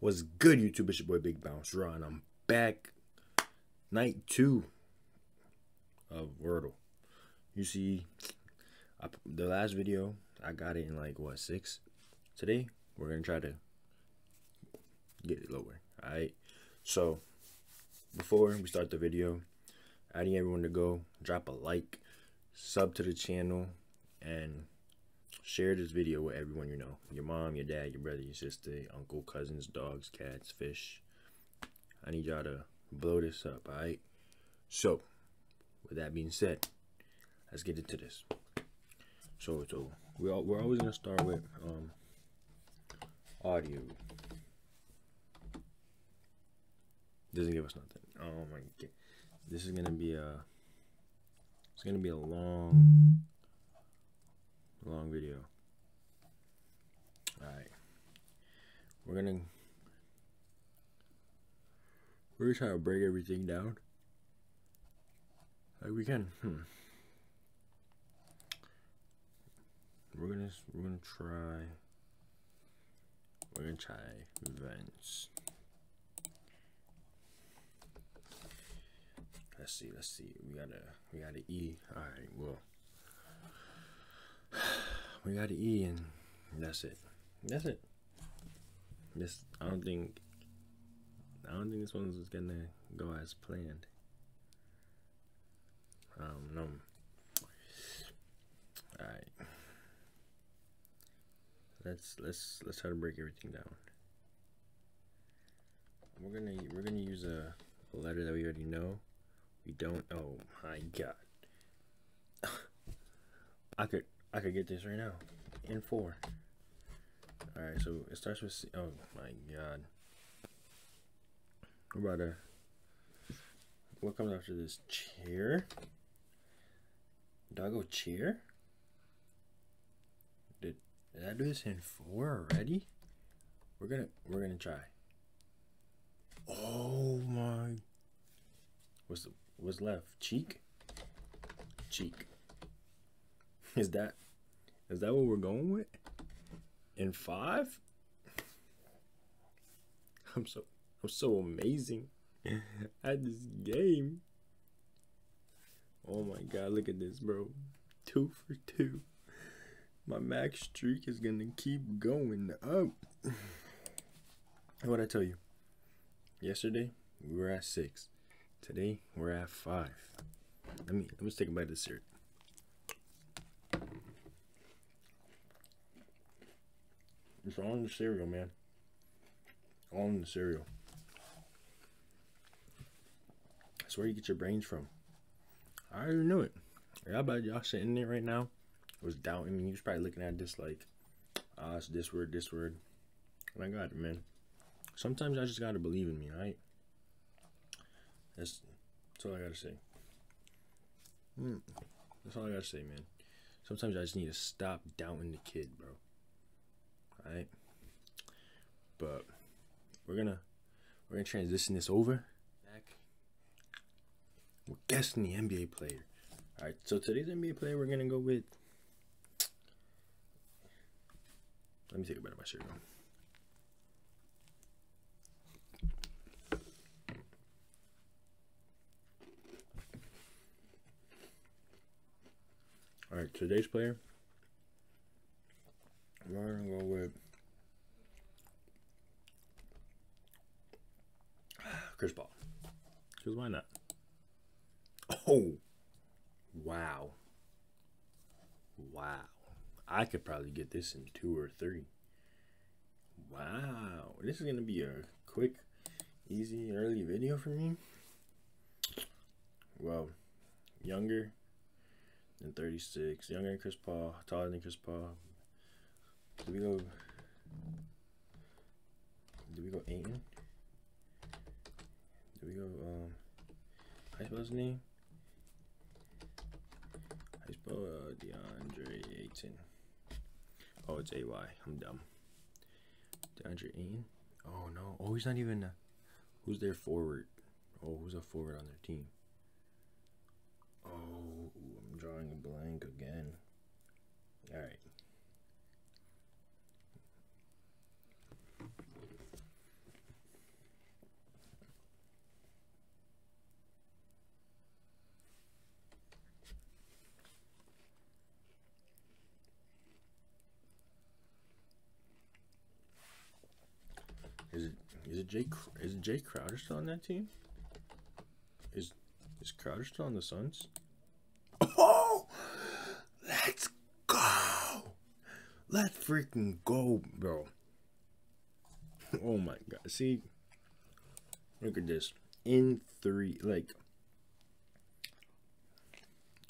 What's good, YouTube? It's your boy Big Bounce Ra, and I'm back. Night two of Wordle. You see, I, the last video, I got it in like, what, six? Today, we're going to try to get it lower, alright? So, before we start the video, I need everyone to go drop a like, sub to the channel, and share this video with everyone you know. Your mom your dad your brother your sister uncle cousins dogs cats fish. I need y'all to blow this up all right? So with that being said let's get into this. So so we all, we're always gonna start with um audio. Doesn't give us nothing. Oh my god this is gonna be a it's gonna be a long video. Alright. We're gonna gonna try to break everything down. Like we can. Hmm. We're gonna we're gonna try we're gonna try events. Let's see, let's see. We gotta we gotta E. Alright, well we got an E and that's it. That's it. This I don't think I don't think this one's gonna go as planned. Um no. Alright. Let's let's let's try to break everything down. We're gonna we're gonna use a, a letter that we already know. We don't oh my god. I could I could get this right now in four. All right, so it starts with C. Oh my god. We're about to. What comes after this? Chair. Doggo chair. Did did I do this in four already? We're gonna we're gonna try. Oh my. What's what's left? Cheek. Cheek. Is that is that what we're going with? In five? I'm so I'm so amazing at this game. Oh my god, look at this, bro. Two for two. My max streak is gonna keep going up. What I tell you? Yesterday we were at six. Today we're at five. Let me let me take a bite of this cereal. It's all in the cereal, man. All in the cereal. That's where you get your brains from. I already knew it. I bet y'all sitting there right now was doubting me. You was probably looking at this like, ah, oh, it's this word, this word. And I got it, man. Sometimes I just gotta believe in me, right? That's, that's all I gotta say. Mm, that's all I gotta say, man. Sometimes I just need to stop doubting the kid, bro Alright? But we're gonna we're gonna transition this over. The NBA player. All right, so today's NBA player we're gonna go with. Let me take a bite of my cereal. All right, today's player we're gonna go with Chris Paul. Because why not? Oh, wow. Wow. I could probably get this in two or three. Wow. This is going to be a quick, easy, early video for me. Well, younger than 36, younger than Chris Paul, taller than Chris Paul, do we go? Do we go Ayton? Do we go? Um, you spell his name? Uh, DeAndre Ayton? Oh, it's A Y. I'm dumb. DeAndre Ayton. Oh no. Oh, he's not even. Uh, who's their forward? Oh, who's a forward on their team? Oh, I'm drawing a blank again. All right. Is Jay? Is Jae Crowder still on that team? Is is Crowder still on the Suns? Oh, let's go! Let's freaking go, bro! Oh my god! See, look at this. In three, like,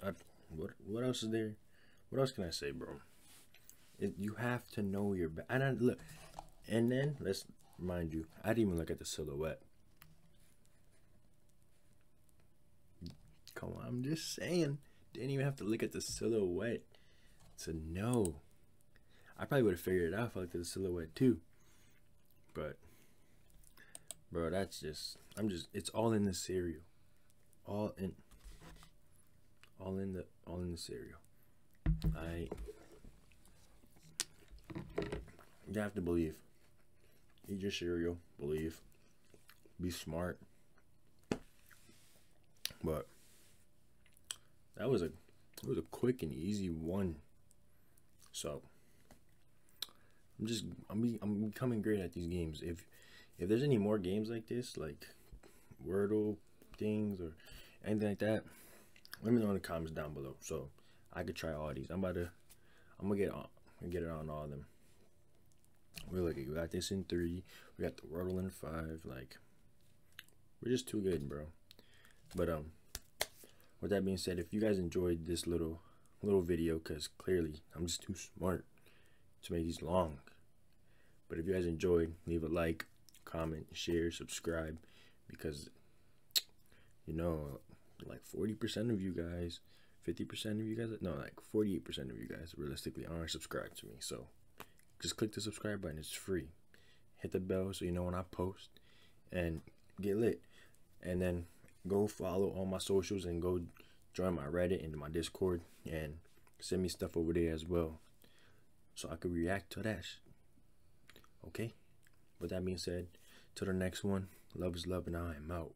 I, what what else is there? What else can I say, bro? It, you have to know your back. And I, look, and then let's remind you. I didn't even look at the silhouette. Come on, I'm just saying. Didn't even have to look at the silhouette to know. I probably would have figured it out if I looked at the silhouette too. But, bro, that's just. I'm just. It's all in the cereal. All in. All in the. All in the cereal. I. You have to believe. Eat your cereal. Believe. Be smart. But that was a it was a quick and easy one. So I'm just I'm be, I'm becoming great at these games. If if there's any more games like this, like Wordle things or anything like that, let me know in the comments down below so I could try all these. I'm about to I'm gonna get on get it on all of them. We're like we got this in three, we got the Wordle in five, like we're just too good, bro. But um with that being said, if you guys enjoyed this little little video, because clearly I'm just too smart to make these long. But if you guys enjoyed, leave a like, comment, share, subscribe, because you know, like 40% of you guys, 50% of you guys, no, like 48% of you guys realistically aren't subscribed to me. So just click the subscribe button, it's free. Hit the bell so you know when I post and get lit. And then go follow all my socials and go join my Reddit and my Discord and send me stuff over there as well so I could react to that. Okay? With that being said, till the next one, love is love and I am out.